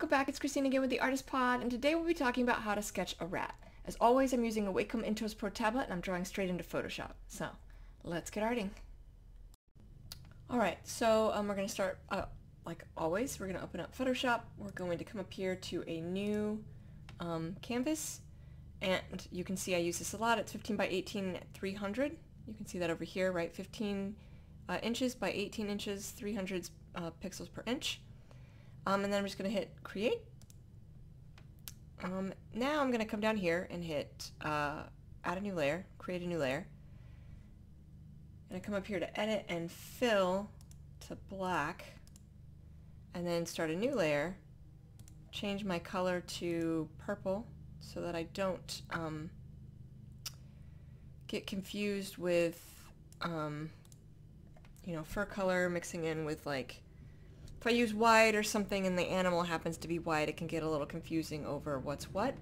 welcome back. It's Christine again with the Artist Pod, and today we'll be talking about how to sketch a rat. As always, I'm using a Wacom Intuos Pro tablet, and I'm drawing straight into Photoshop. So, let's get arting. Alright, so um, we're going to start, uh, like always, we're going to open up Photoshop. We're going to come up here to a new um, canvas, and you can see I use this a lot. It's 15 by 18 at 300. You can see that over here, right? 15 uh, inches by 18 inches, 300 uh, pixels per inch. Um, and then I'm just going to hit create. Um, now I'm going to come down here and hit uh, add a new layer, create a new layer. And I come up here to edit and fill to black and then start a new layer. Change my color to purple so that I don't um, get confused with um, you know, fur color mixing in with like if I use white or something and the animal happens to be white, it can get a little confusing over what's what.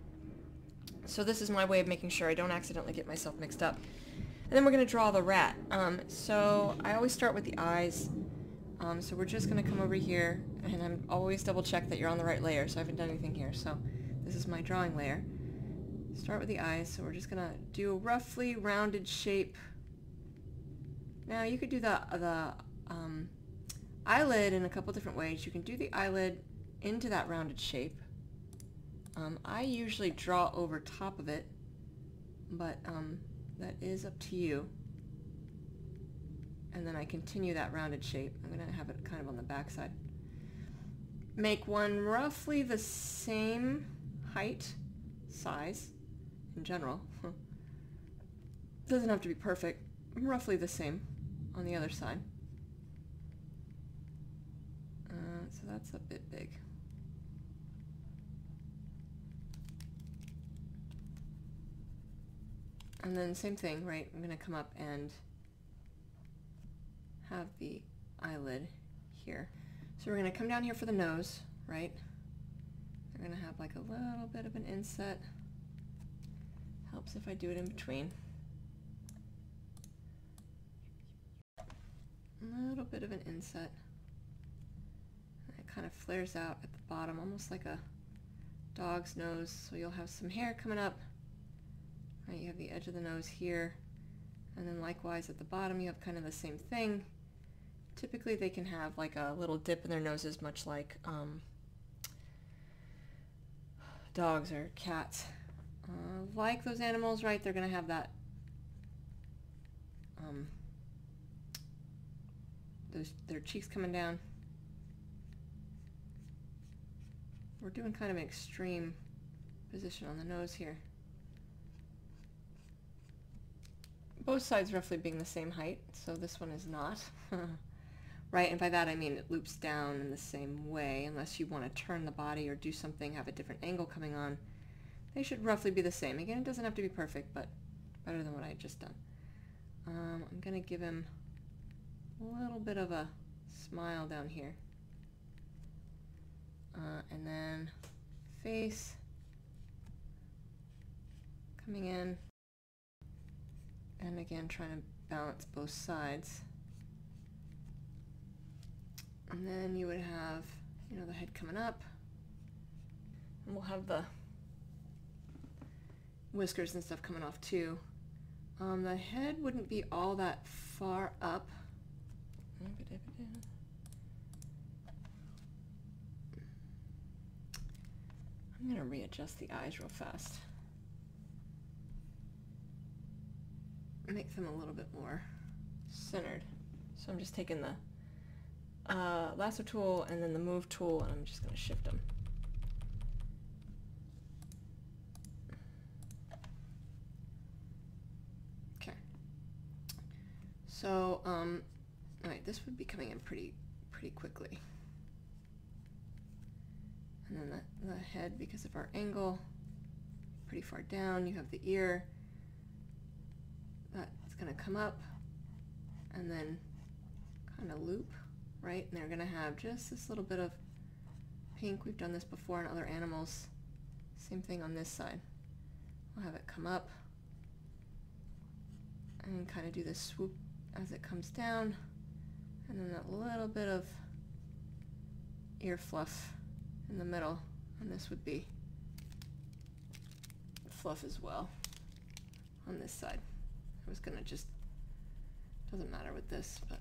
So this is my way of making sure I don't accidentally get myself mixed up. And then we're going to draw the rat. Um, so I always start with the eyes. Um, so we're just going to come over here, and I'm always double check that you're on the right layer, so I haven't done anything here. So this is my drawing layer. Start with the eyes, so we're just going to do a roughly rounded shape. Now you could do the, the um, eyelid in a couple different ways. You can do the eyelid into that rounded shape. Um, I usually draw over top of it, but um, that is up to you. And then I continue that rounded shape. I'm going to have it kind of on the back side. Make one roughly the same height, size, in general. Doesn't have to be perfect. Roughly the same on the other side. Uh, so that's a bit big. And then same thing, right? I'm going to come up and have the eyelid here. So we're going to come down here for the nose, right? They're going to have like a little bit of an inset. Helps if I do it in between. A little bit of an inset kind of flares out at the bottom, almost like a dog's nose. So you'll have some hair coming up. Right, you have the edge of the nose here. And then likewise at the bottom you have kind of the same thing. Typically they can have like a little dip in their noses, much like um, dogs or cats. Uh, like those animals, right, they're going to have that um, those, their cheeks coming down. We're doing kind of an extreme position on the nose here. Both sides roughly being the same height, so this one is not. right, and by that I mean it loops down in the same way, unless you want to turn the body or do something, have a different angle coming on. They should roughly be the same. Again, it doesn't have to be perfect, but better than what I had just done. Um, I'm going to give him a little bit of a smile down here. Uh, and then face. Coming in. And again trying to balance both sides. And then you would have you know the head coming up. And we'll have the whiskers and stuff coming off too. Um, the head wouldn't be all that far up I'm going to readjust the eyes real fast. Make them a little bit more centered. So I'm just taking the uh, lasso tool and then the move tool and I'm just going to shift them. Okay. So, um, alright, this would be coming in pretty, pretty quickly and then the, the head because of our angle pretty far down you have the ear. That's going to come up and then kind of loop right? And they're going to have just this little bit of pink. We've done this before in other animals. Same thing on this side. We'll have it come up and kind of do this swoop as it comes down. And then that little bit of ear fluff in the middle. And this would be fluff as well on this side. I was gonna just, doesn't matter with this, but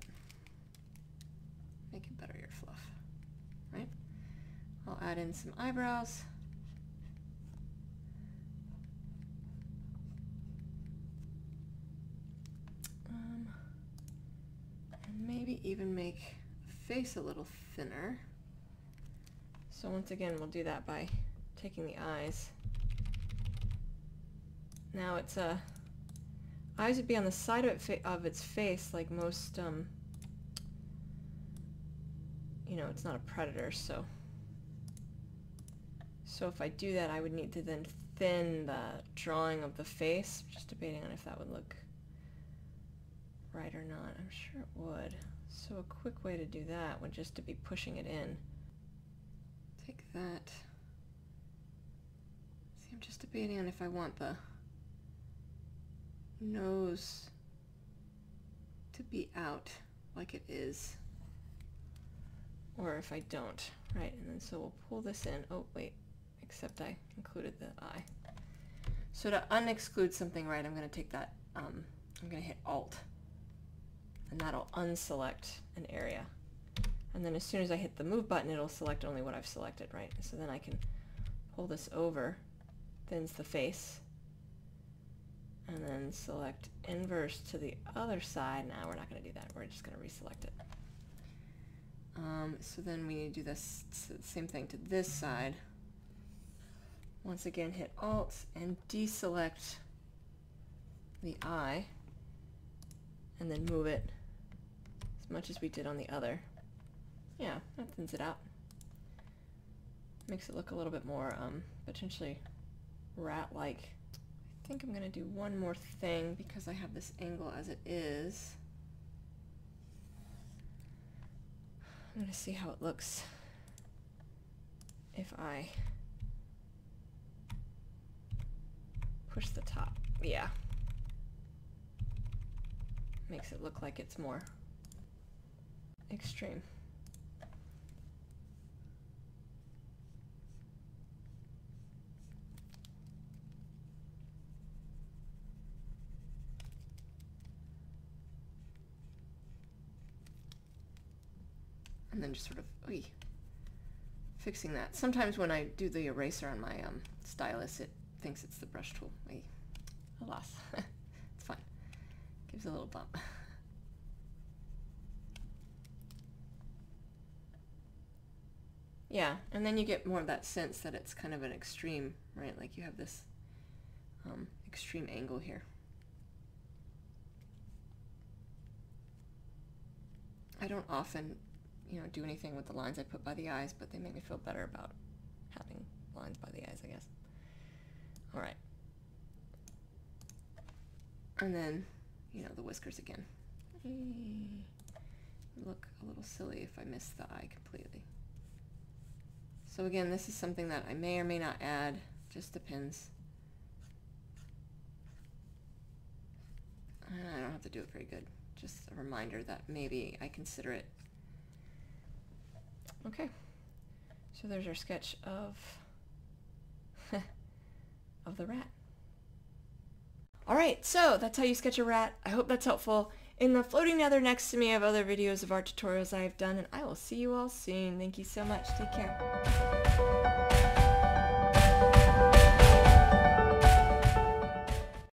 make it better your fluff, right? I'll add in some eyebrows. Um, and maybe even make face a little thinner. So once again, we'll do that by taking the eyes. Now it's a, uh, eyes would be on the side of, it of its face like most, um, you know, it's not a predator, so. So if I do that, I would need to then thin the drawing of the face, just debating on if that would look right or not. I'm sure it would. So a quick way to do that would just to be pushing it in. Take that. See, I'm just debating on if I want the nose to be out like it is or if I don't right? And then so we'll pull this in. Oh wait except I included the eye so to unexclude something right I'm going to take that um, I'm going to hit alt and that'll unselect an area and then as soon as I hit the move button it'll select only what I've selected right so then I can pull this over thins the face and then select inverse to the other side. Now we're not going to do that. We're just going to reselect it. Um, so then we need to do this same thing to this side. Once again, hit Alt and deselect the eye, and then move it as much as we did on the other. Yeah, that thins it out. Makes it look a little bit more um, potentially rat-like I think I'm going to do one more thing because I have this angle as it is. I'm going to see how it looks if I push the top. Yeah. Makes it look like it's more extreme. And then just sort of oy, fixing that. Sometimes when I do the eraser on my um, stylus, it thinks it's the brush tool. Oy, alas, it's fine. Gives a little bump. Yeah, and then you get more of that sense that it's kind of an extreme, right? Like you have this um, extreme angle here. I don't often you know, do anything with the lines I put by the eyes, but they make me feel better about having lines by the eyes, I guess. All right. And then, you know, the whiskers again. Look a little silly if I miss the eye completely. So again, this is something that I may or may not add, just depends. I don't have to do it very good. Just a reminder that maybe I consider it Okay, so there's our sketch of of the rat. All right, so that's how you sketch a rat. I hope that's helpful. In the floating nether next to me, I have other videos of art tutorials I've done, and I will see you all soon. Thank you so much. Take care.